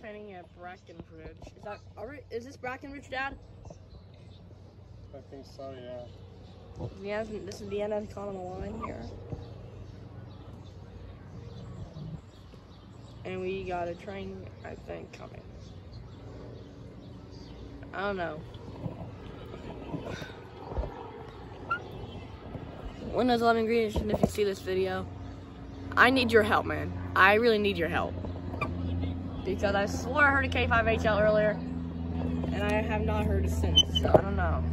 fanning at Brackenridge. Is that are we, is this Brackenridge, Dad? I think so, yeah. This is the end of the line here. And we got a train, I think, coming. I don't know. Windows 11 Green Edition, and if you see this video, I need your help, man. I really need your help. Because I swore I heard a K5HL earlier, and I have not heard it since, so I don't know.